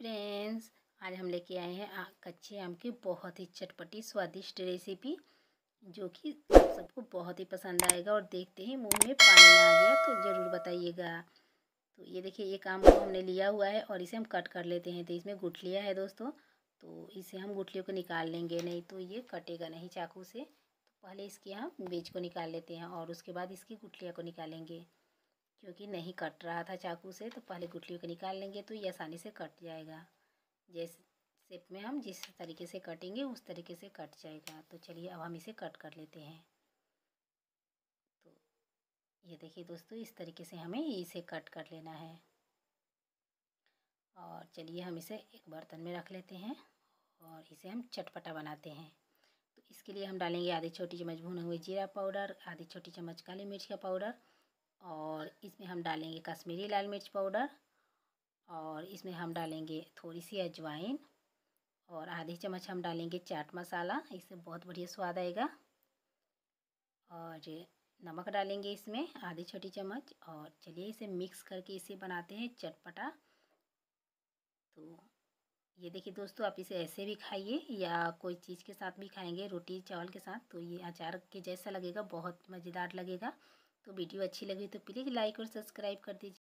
Friends, आज हम लेके आए हैं कच्चे आम की बहुत ही चटपटी, स्वादिष्ट रेसिपी जो कि सबको बहुत ही पसंद आएगा और देखते ही मुँह में पानी आ गया तो ज़रूर बताइएगा। तो ये देखिए, एक आम को हमने लिया हुआ है और इसे हम कट कर लेते हैं। तो इसमें गुठलिया है दोस्तों तो इसे हम गुठलियों को निकाल लेंगे, नहीं तो ये कटेगा नहीं चाकू से। तो पहले इसकी हम बीज को निकाल लेते हैं और उसके बाद इसकी गुठलिया को निकालेंगे। क्योंकि नहीं कट रहा था चाकू से तो पहले गुठलियों को निकाल लेंगे तो ये आसानी से कट जाएगा। जिस शेप में हम जिस तरीके से कटेंगे, उस तरीके से कट जाएगा। तो चलिए, अब हम इसे कट कर लेते हैं। तो ये देखिए दोस्तों, इस तरीके से हमें इसे कट कर लेना है। और चलिए, हम इसे एक बर्तन में रख लेते हैं और इसे हम चटपटा बनाते हैं। तो इसके लिए हम डालेंगे आधी छोटी चम्मच भुने हुए जीरा पाउडर, आधी छोटी चम्मच काली मिर्च का पाउडर और इसमें हम डालेंगे कश्मीरी लाल मिर्च पाउडर और इसमें हम डालेंगे थोड़ी सी अजवाइन और आधी चम्मच हम डालेंगे चाट मसाला, इससे बहुत बढ़िया स्वाद आएगा। और नमक डालेंगे इसमें आधी छोटी चम्मच और चलिए इसे मिक्स करके इसे बनाते हैं चटपटा। तो ये देखिए दोस्तों, आप इसे ऐसे भी खाइए या कोई चीज़ के साथ भी खाएँगे, रोटी, चावल के साथ तो ये अचार के जैसा लगेगा, बहुत मज़ेदार लगेगा। तो वीडियो अच्छी लगी तो प्लीज़ लाइक और सब्सक्राइब कर दीजिए।